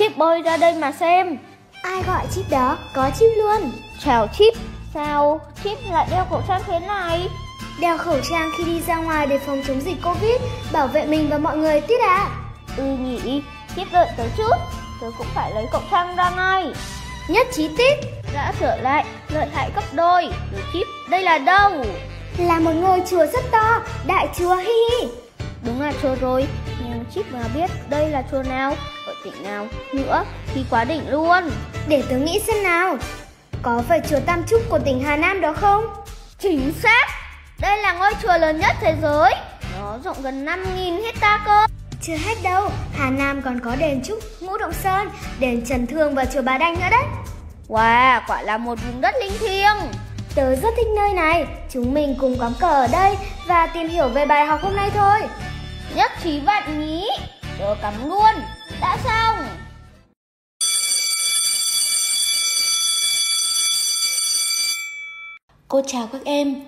Chip ơi ra đây mà xem. Ai gọi chip đó? Có chip luôn. Chào Chip. Sao Chip lại đeo khẩu trang thế này. Đeo khẩu trang khi đi ra ngoài để phòng chống dịch Covid Bảo vệ mình và mọi người tiết ạ. À? Ừ nhỉ Chip đợi tớ chút. Tớ cũng phải lấy khẩu trang ra ngay. Nhất trí tít. Đã trở lại. Lợi hại gấp đôi. Được Chip Đây là đâu? Là một ngôi chùa rất to. Đại chùa hi hi. Đúng là chùa rồi. Nhưng Chip mà biết đây là chùa nào Ở tỉnh nào nữa Thì quá đỉnh luôn Để tớ nghĩ xem nào Có phải chùa Tam Trúc của tỉnh Hà Nam đó không? Chính xác Đây là ngôi chùa lớn nhất thế giới Nó rộng gần 5.000 hecta cơ Chưa hết đâu, Hà Nam còn có đền Trúc, Ngũ Động Sơn, đền Trần Thương và chùa Bà Đanh nữa đấy. Wow, quả là một vùng đất linh thiêng. Tớ rất thích nơi này, chúng mình cùng cắm cờ ở đây và tìm hiểu về bài học hôm nay thôi. Nhất trí vậy nhí, tớ cắm luôn, đã xong. Cô chào các em.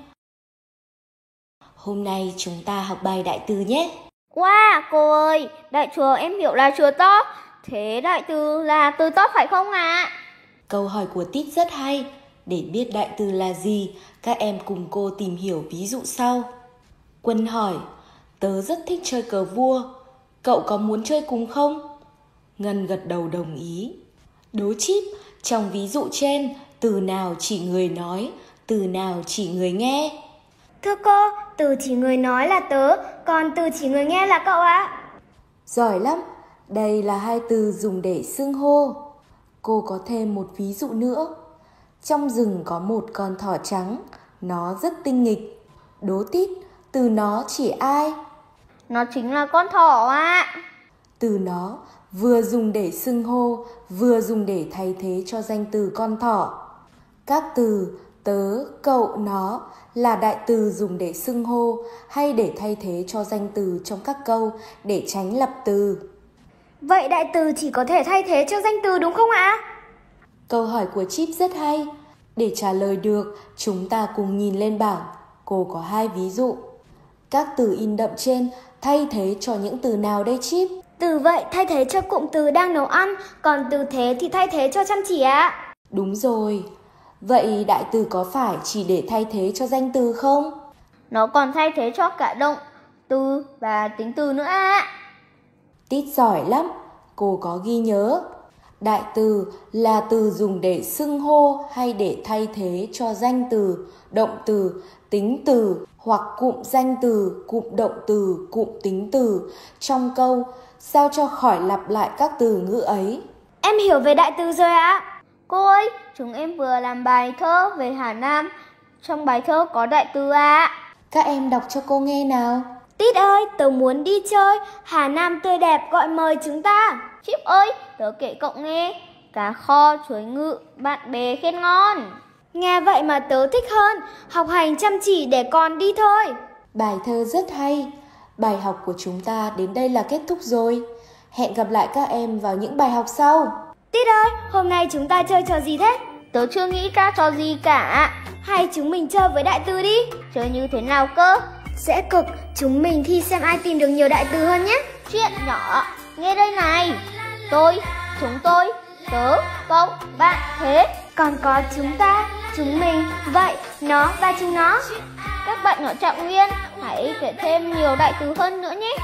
Hôm nay chúng ta học bài đại từ nhé. Wow, cô ơi, đại chùa em hiểu là chùa to. Thế đại từ là từ to phải không ạ? À? Câu hỏi của Tít rất hay. Để biết đại từ là gì, các em cùng cô tìm hiểu ví dụ sau. Quân hỏi, tớ rất thích chơi cờ vua. Cậu có muốn chơi cùng không? Ngân gật đầu đồng ý. Đố chip, trong ví dụ trên, từ nào chỉ người nói, từ nào chỉ người nghe? Thưa cô, từ chỉ người nói là tớ, còn từ chỉ người nghe là cậu ạ. À? Giỏi lắm, đây là hai từ dùng để xưng hô. Cô có thêm một ví dụ nữa. Trong rừng có một con thỏ trắng, nó rất tinh nghịch. Đố tít, từ nó chỉ ai? Nó chính là con thỏ ạ. À. Từ nó vừa dùng để xưng hô, vừa dùng để thay thế cho danh từ con thỏ. Các từ tớ, cậu, nó là đại từ dùng để xưng hô hay để thay thế cho danh từ trong các câu để tránh lập từ. Vậy đại từ chỉ có thể thay thế cho danh từ đúng không ạ? Câu hỏi của Chip rất hay. Để trả lời được, chúng ta cùng nhìn lên bảng. Cô có hai ví dụ. Các từ in đậm trên thay thế cho những từ nào đây Chip? Từ vậy thay thế cho cụm từ đang nấu ăn, còn từ thế thì thay thế cho chăm chỉ ạ. Đúng rồi, Vậy đại từ có phải chỉ để thay thế cho danh từ không? Nó còn thay thế cho cả động từ và tính từ nữa ạ. À. Tít giỏi lắm, cô có ghi nhớ. Đại từ là từ dùng để xưng hô hay để thay thế cho danh từ, động từ, tính từ hoặc cụm danh từ, cụm động từ, cụm tính từ trong câu sao cho khỏi lặp lại các từ ngữ ấy. Em hiểu về đại từ rồi ạ. Cô ơi, chúng em vừa làm bài thơ về Hà Nam. Trong bài thơ có đại từ ạ. Các em đọc cho cô nghe nào. Tít ơi, tớ muốn đi chơi. Hà Nam tươi đẹp gọi mời chúng ta. Chip ơi, tớ kể cậu nghe. Cá kho, chuối ngự, bạn bè khen ngon. Nghe vậy mà tớ thích hơn. Học hành chăm chỉ để còn đi thôi. Bài thơ rất hay. Bài học của chúng ta đến đây là kết thúc rồi. Hẹn gặp lại các em vào những bài học sau. Tít ơi, hôm nay chúng ta chơi trò gì thế? Tớ chưa nghĩ ra trò gì cả. Hay chúng mình chơi với đại từ đi. Chơi như thế nào cơ? Sẽ cực, chúng mình thi xem ai tìm được nhiều đại từ hơn nhé. Chuyện nhỏ, nghe đây này. Tôi, chúng tôi, tớ, cậu, bạn, thế. Còn có chúng ta, chúng mình, vậy, nó và chúng nó. Các bạn ở trạng nguyên, hãy kể thêm nhiều đại từ hơn nữa nhé.